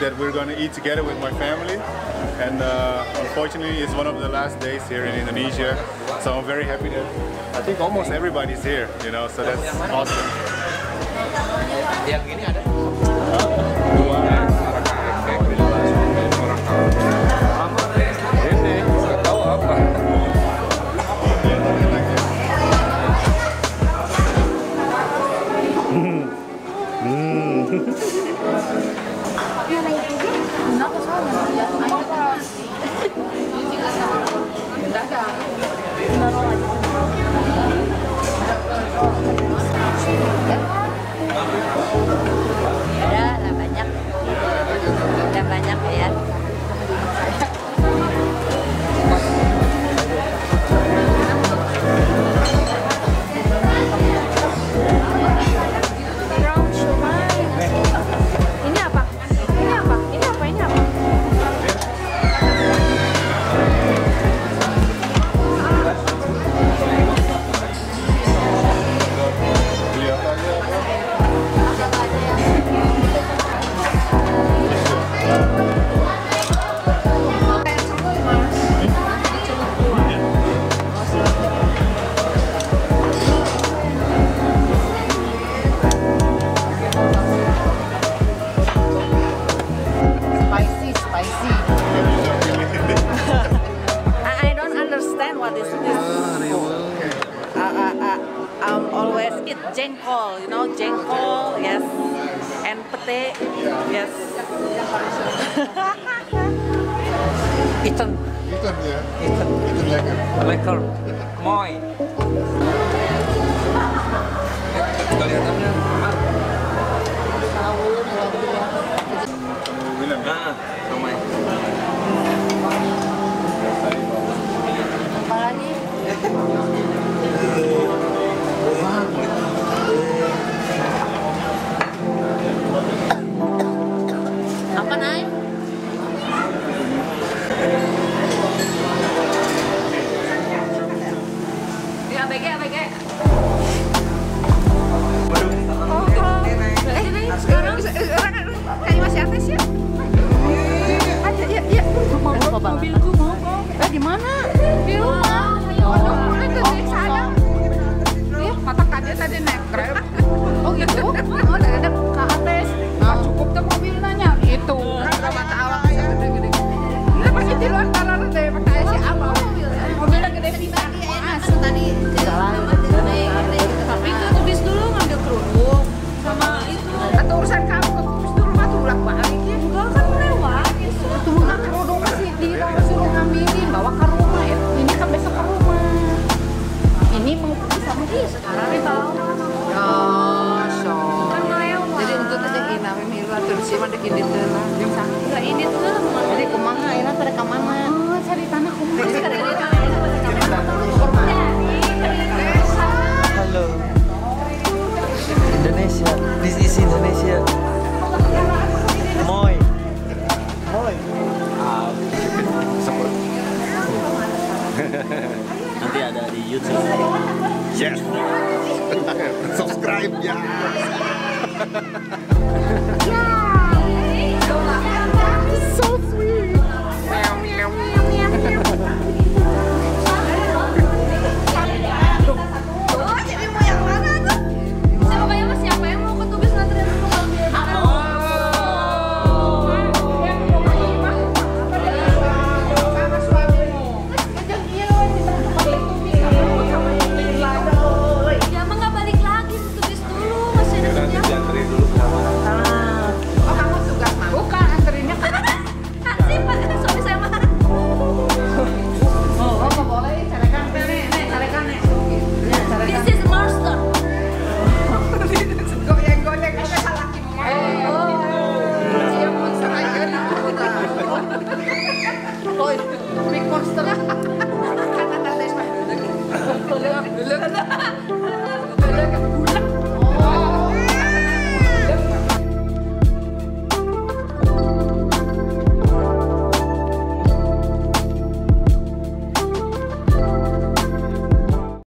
that we're to eat together with my family. And uh, unfortunately, it's one of the last days here in Indonesia. So I'm very happy that I think almost everybody's here, you know, so that's awesome. I'm always eat jengkol, you know, jengkol, yes, and pete, yes. Ikan. Ikan ya. Ikan. Ikan lekker. Lekker. Mooi. Mau Apa banget? mobilku mau kok. Eh, di mana? Di rumah. Oh, itu di sana. Iya, kata tadi naik grab. Oh gitu? Oh, dari ada ke dia sekarang nih tahu. Ya, so. Kan lewat. Jadi untuk tadi ina milu atur si mah dek ini tuh lah. Enggak ini tuh lah. Jadi kumaha, ini pada ke mana? Oh, cari tanah kumaha. Cari. Halo. Indonesia. This is Indonesia. Mooi. Mooi. Nanti ada di YouTube. Yes. Subscribe ya.